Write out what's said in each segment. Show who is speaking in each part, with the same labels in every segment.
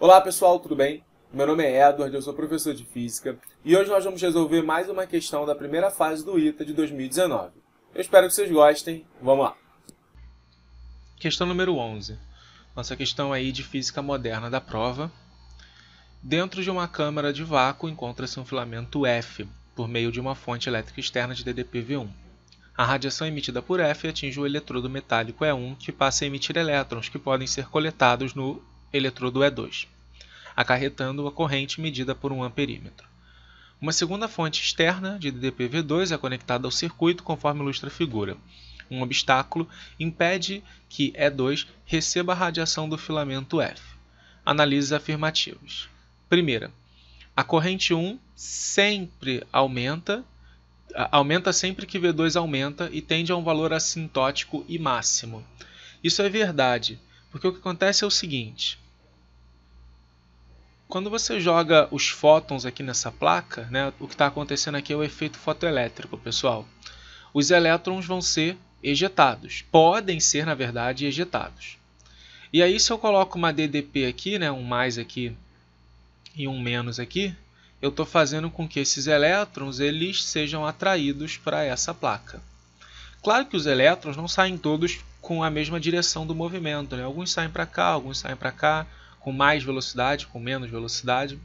Speaker 1: Olá pessoal, tudo bem? Meu nome é Edward, eu sou professor de Física e hoje nós vamos resolver mais uma questão da primeira fase do ITA de 2019. Eu espero que vocês gostem, vamos lá!
Speaker 2: Questão número 11. Nossa questão aí de Física Moderna da prova. Dentro de uma câmara de vácuo encontra-se um filamento F, por meio de uma fonte elétrica externa de DDP-V1. A radiação emitida por F atinge o eletrodo metálico E1, que passa a emitir elétrons que podem ser coletados no eletrodo E2, acarretando a corrente medida por um amperímetro. Uma segunda fonte externa de DDP-V2 é conectada ao circuito conforme ilustra a figura. Um obstáculo impede que E2 receba a radiação do filamento F. Análise afirmativas. Primeira, a corrente 1 sempre aumenta, aumenta sempre que V2 aumenta e tende a um valor assintótico e máximo. Isso é verdade, porque o que acontece é o seguinte: quando você joga os fótons aqui nessa placa, né, o que está acontecendo aqui é o efeito fotoelétrico, pessoal. Os elétrons vão ser ejetados, podem ser, na verdade, ejetados. E aí, se eu coloco uma DDP aqui, né, um mais aqui e um menos aqui, eu estou fazendo com que esses elétrons eles sejam atraídos para essa placa. Claro que os elétrons não saem todos com a mesma direção do movimento. Né? Alguns saem para cá, alguns saem para cá, com mais velocidade, com menos velocidade.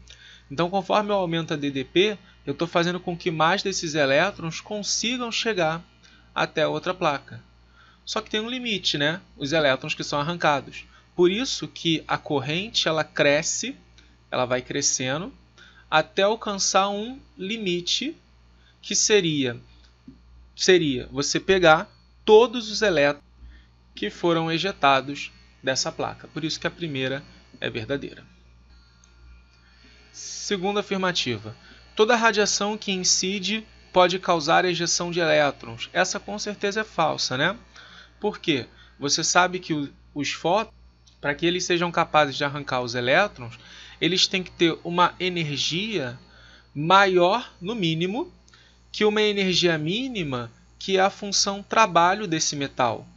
Speaker 2: Então, conforme eu aumento a DDP, eu estou fazendo com que mais desses elétrons consigam chegar até outra placa. Só que tem um limite, né? Os elétrons que são arrancados. Por isso que a corrente ela cresce, ela vai crescendo até alcançar um limite que seria seria você pegar todos os elétrons que foram ejetados dessa placa. Por isso que a primeira é verdadeira. Segunda afirmativa. Toda radiação que incide pode causar ejeção de elétrons. Essa com certeza é falsa, né? Por quê? Você sabe que os fótons, para que eles sejam capazes de arrancar os elétrons, eles têm que ter uma energia maior, no mínimo, que uma energia mínima, que é a função trabalho desse metal.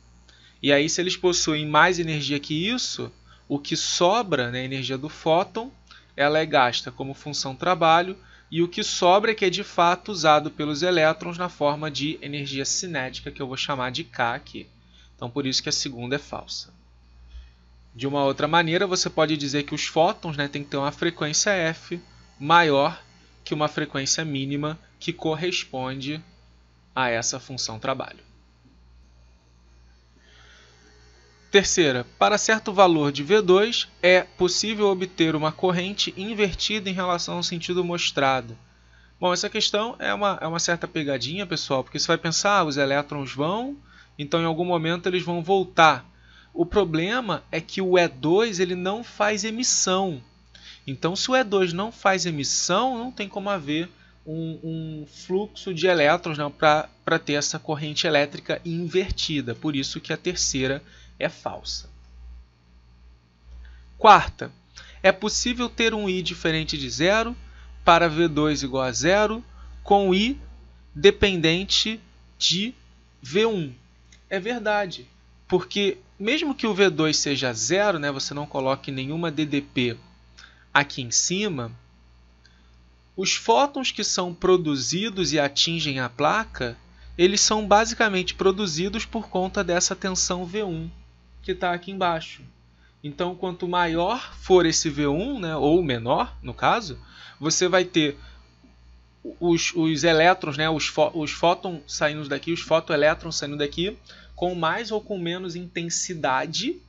Speaker 2: E aí, se eles possuem mais energia que isso, o que sobra, né, a energia do fóton, ela é gasta como função trabalho e o que sobra é que é de fato usado pelos elétrons na forma de energia cinética, que eu vou chamar de K aqui. Então, por isso que a segunda é falsa. De uma outra maneira, você pode dizer que os fótons né, têm que ter uma frequência F maior que uma frequência mínima que corresponde a essa função trabalho. Terceira, para certo valor de V2 é possível obter uma corrente invertida em relação ao sentido mostrado. Bom, essa questão é uma, é uma certa pegadinha, pessoal, porque você vai pensar, ah, os elétrons vão, então em algum momento eles vão voltar. O problema é que o E2 ele não faz emissão. Então, se o E2 não faz emissão, não tem como haver um, um fluxo de elétrons né, para ter essa corrente elétrica invertida. Por isso que a terceira é falsa. Quarta, é possível ter um i diferente de zero para v2 igual a zero com i dependente de v1. É verdade, porque mesmo que o v2 seja zero, né, você não coloque nenhuma DDP aqui em cima, os fótons que são produzidos e atingem a placa, eles são basicamente produzidos por conta dessa tensão V1 que está aqui embaixo. Então, quanto maior for esse V1, né, ou menor, no caso, você vai ter os, os elétrons, né, os, os fótons saindo daqui, os fotoelétrons saindo daqui, com mais ou com menos intensidade,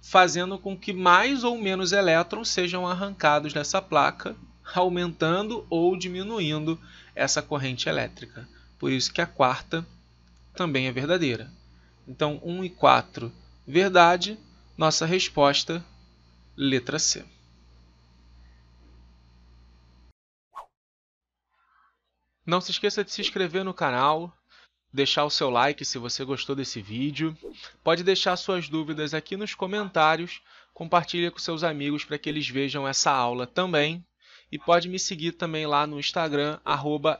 Speaker 2: fazendo com que mais ou menos elétrons sejam arrancados dessa placa, aumentando ou diminuindo essa corrente elétrica. Por isso que a quarta também é verdadeira. Então, 1 e 4 Verdade, nossa resposta, letra C. Não se esqueça de se inscrever no canal, deixar o seu like se você gostou desse vídeo. Pode deixar suas dúvidas aqui nos comentários, compartilha com seus amigos para que eles vejam essa aula também. E pode me seguir também lá no Instagram, arroba